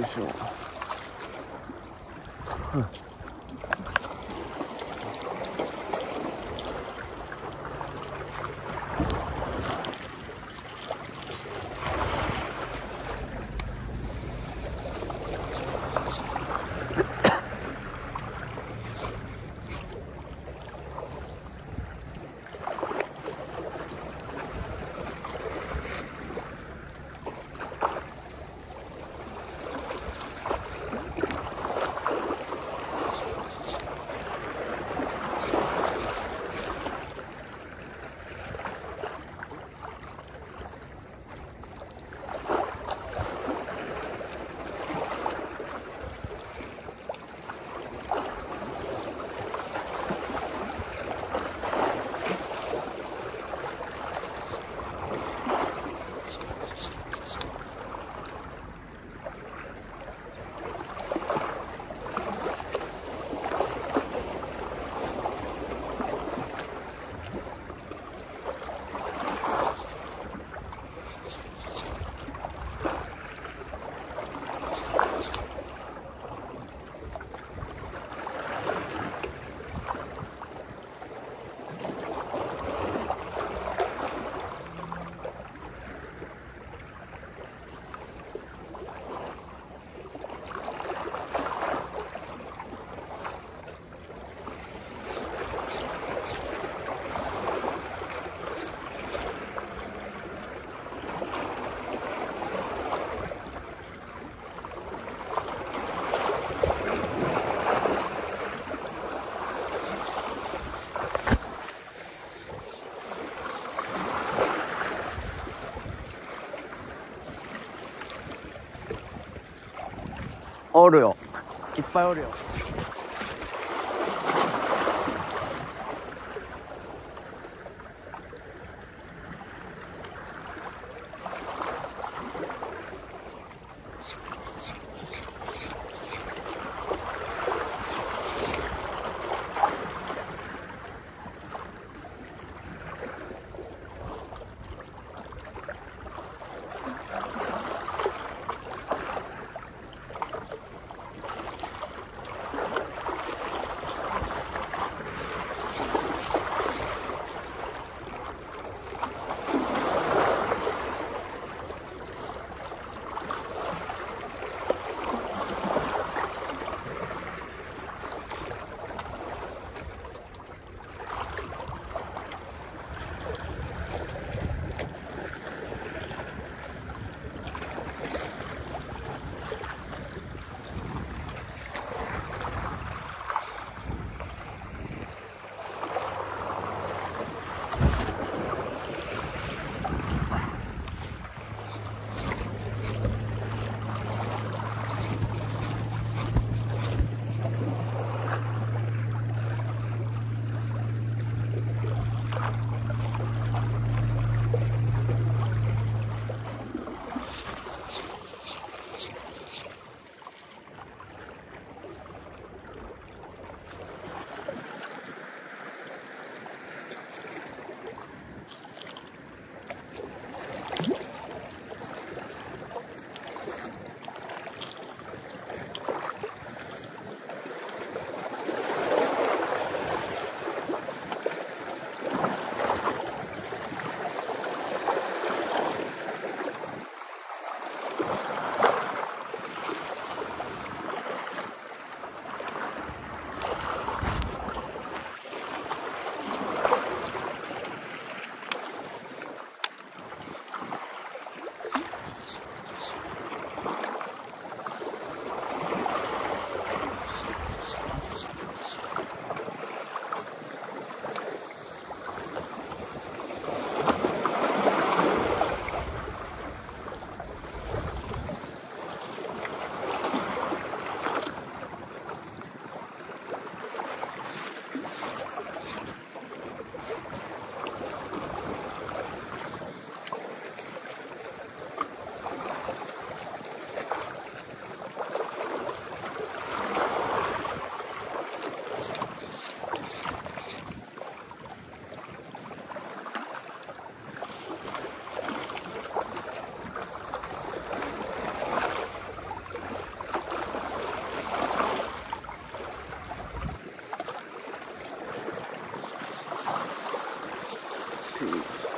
よいしょ、う。るよ。いっぱいおるよ。tubes.